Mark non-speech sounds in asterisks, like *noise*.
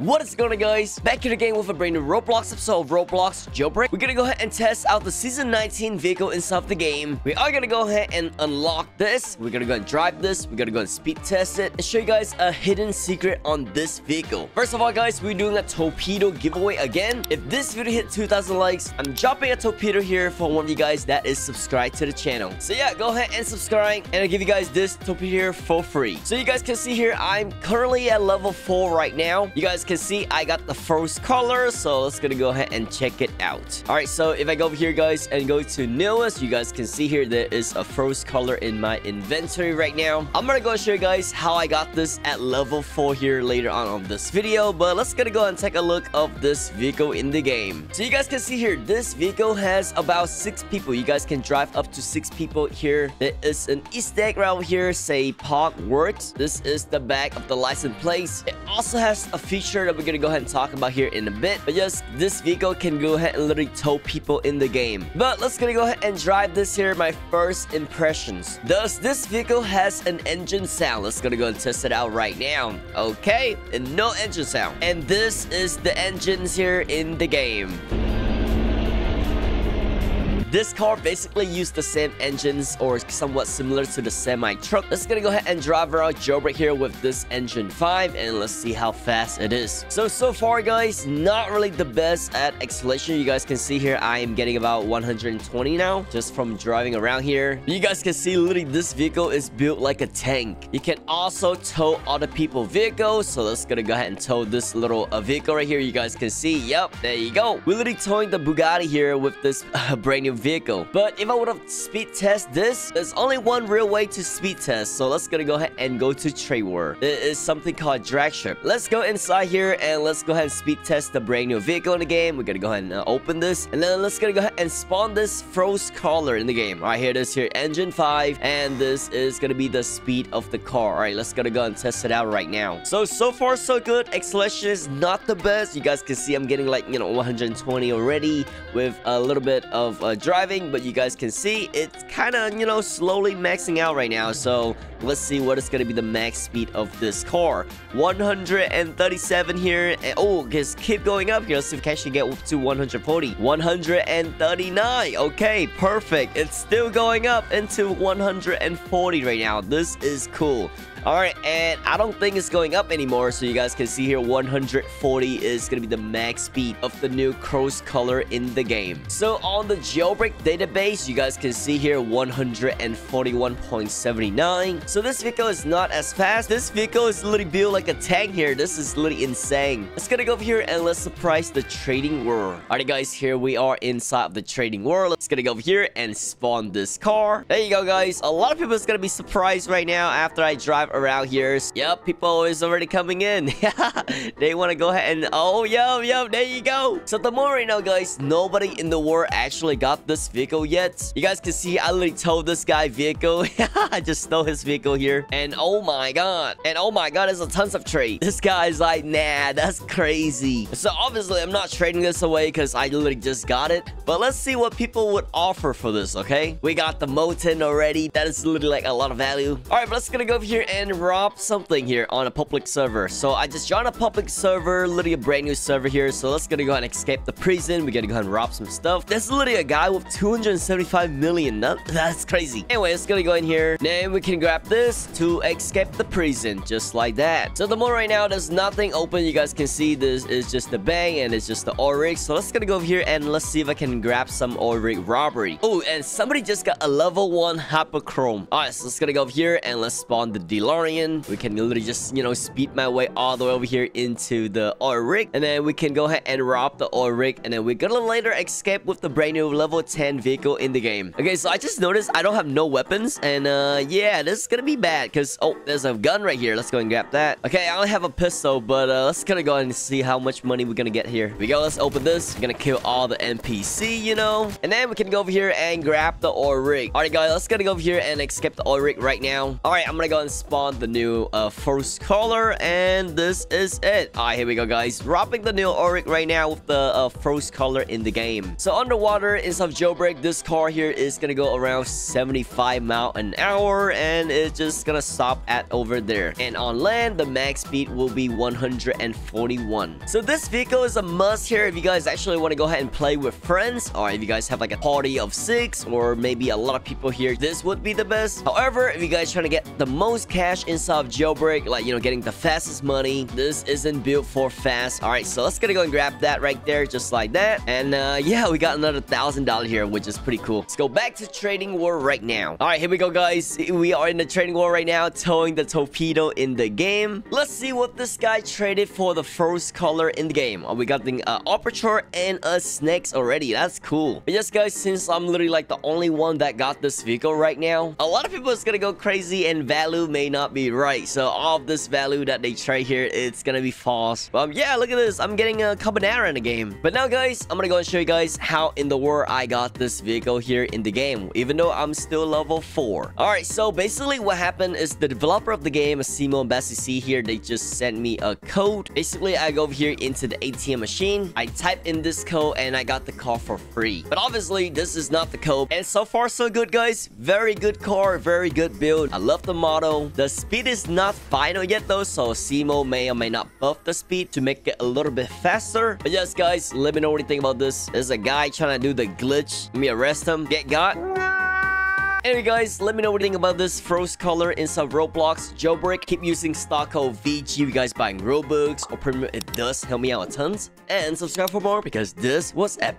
What is going on guys? Back here again with a brand new Roblox episode of Roblox Jailbreak. We're gonna go ahead and test out the Season 19 vehicle inside of the game. We are gonna go ahead and unlock this. We're gonna go and drive this. We're gonna go and speed test it and show you guys a hidden secret on this vehicle. First of all guys, we're doing a torpedo giveaway again. If this video hit 2,000 likes, I'm dropping a torpedo here for one of you guys that is subscribed to the channel. So yeah, go ahead and subscribe and I'll give you guys this torpedo here for free. So you guys can see here, I'm currently at level 4 right now. You guys can see I got the Frost Crawler, so let's gonna go ahead and check it out. All right, so if I go over here, guys, and go to newest, you guys can see here there is a Frost Crawler in my inventory right now. I'm gonna go show you guys how I got this at level 4 here later on on this video, but let's gonna go and take a look of this vehicle in the game. So you guys can see here, this vehicle has about 6 people. You guys can drive up to 6 people here. There is an Easter egg right here, say Park Works. This is the back of the license plate. It also has a feature that we're gonna go ahead and talk about here in a bit. But yes, this vehicle can go ahead and literally tow people in the game. But let's gonna go ahead and drive this here, my first impressions. Does this vehicle has an engine sound? Let's gonna go and test it out right now. Okay, and no engine sound. And this is the engines here in the game. This car basically used the same engines or somewhat similar to the semi-truck. Let's gonna go ahead and drive around jailbreak here with this engine 5 and let's see how fast it is. So, so far guys, not really the best at acceleration. You guys can see here, I am getting about 120 now just from driving around here. You guys can see literally this vehicle is built like a tank. You can also tow other people vehicles. So let's gonna go ahead and tow this little uh, vehicle right here. You guys can see, yep, there you go. We're literally towing the Bugatti here with this uh, *laughs* brand new vehicle. But if I would have speed test this, there's only one real way to speed test. So let's gonna go ahead and go to Trade War. There is something called drag strip. Let's go inside here and let's go ahead and speed test the brand new vehicle in the game. We're gonna go ahead and uh, open this. And then let's gonna go ahead and spawn this Frost Crawler in the game. All right, here it is here, engine 5. And this is gonna be the speed of the car. All right, let's gonna go and test it out right now. So, so far so good. Acceleration is not the best. You guys can see I'm getting like, you know, 120 already with a little bit of uh, driving, but you guys can see it's kind of, you know, slowly maxing out right now. So let's see what is going to be the max speed of this car. 137 here. And, oh, just keep going up here. Let's see if we can actually get up to 140. 139. Okay, perfect. It's still going up into 140 right now. This is cool. All right, and I don't think it's going up anymore. So you guys can see here, 140 is going to be the max speed of the new Frost Crawler in the game. So on the jailbreak database, you guys can see here 141.79. So this vehicle is not as fast. This vehicle is literally built like a tank here. This is literally insane. Let's gonna go over here and let's surprise the trading world. Alright guys, here we are inside of the trading world. Let's gonna go over here and spawn this car. There you go guys. A lot of people is gonna be surprised right now after I drive around here. Yep, people is already coming in. *laughs* they want to go ahead and oh yo yo there you go. So the more right now guys, nobody in the world actually got this vehicle yet. You guys can see I literally told this guy vehicle. *laughs* I just stole his vehicle here. And oh my god. And oh my god, there's a tons of trade. *laughs* This guy's like, nah, that's crazy. So obviously I'm not trading this away because I literally just got it. But let's see what people would offer for this, okay? We got the Molten already. That is literally like a lot of value. Alright, but let's gonna go over here and rob something here on a public server. So I just joined a public server, literally a brand new server here. So let's gonna go ahead and escape the prison. We're gonna go ahead and rob some stuff. There's literally a guy with 275 million. That, *laughs* that's crazy. Anyway, let's gonna go in here. Then we can grab this to escape the prison, just like that. So the more right now, there's nothing open. You guys can see this is just the bank and it's just the rig. So let's gonna go over here and let's see if I can grab some rig robbery. Oh, and somebody just got a level one hyperchrome. All right, so let's gonna go over here and let's spawn the We can literally just, you know, speed my way all the way over here into the oil rig. And then we can go ahead and rob the oil rig. And then we're gonna later escape with the brand new level 10 vehicle in the game. Okay, so I just noticed I don't have no weapons. And uh, yeah, this is gonna be bad because, oh, there's a gun right here. Let's go and grab that. Okay, I only have a pistol, but uh, let's gonna go and see how much money we're gonna get here. Here we go, let's open this. We're gonna kill all the NPC, you know. And then we can go over here and grab the oil rig. Alright, guys, let's gonna go over here and escape the oil rig right now. Alright, I'm gonna go and spawn the new uh, Frost Crawler, and this is it. All right, here we go, guys. Dropping the new Auric right now with the uh, Frost Crawler in the game. So underwater, inside of Jailbreak, this car here is gonna go around 75 mile an hour, and it's just gonna stop at over there. And on land, the max speed will be 141. So this vehicle is a must here if you guys actually want to go ahead and play with friends, or if you guys have like a party of six, or maybe a lot of people here, this would be the best. However, if you guys trying to get the most cash inside of Jailbreak, like, you know, getting the fastest money, this isn't built for fast. All right, so let's gonna go and grab that right there, just like that. And uh, yeah, we got another thousand dollar here, which is pretty cool. Let's go back to trading war right now. All right, here we go, guys. We are in the trading war right now, towing the torpedo in the game. Let's see what this guy traded for the Frost Crawler in the game. Oh, we got the uh, aperture and a snakes already. That's cool. But yes, guys, since I'm literally like the only one that got this vehicle right now, a lot of people is gonna go crazy and value may not be right. So all of this value that they trade here, it's gonna be false. But um, yeah, look at this. I'm getting a Carbonara in the game. But now, guys, I'm gonna go and show you guys how in the world I got this vehicle here in the game, even though I'm still level 4. Alright, so basically what happened is the developer of the game, Simo and Bessie C here, they just sent me a code. Basically, I go over here into the ATM machine, I type in this code, and I got the car for free. But obviously, this is not the code. And so far, so good, guys. Very good car, very good build. I love the model. The speed is not final yet, though, so Simo may or may not buff the speed to make it a little bit faster. But yes, guys, let me know what you think about this. There's a guy trying to do the glitch. Let me arrest him. Get got. Anyway guys, let me know what you think about this Frost Crawler inside Roblox jailbreak. Keep using stock code VG you guys buying Robux or Premium. It does help me out a tons. And subscribe for more because this was epic.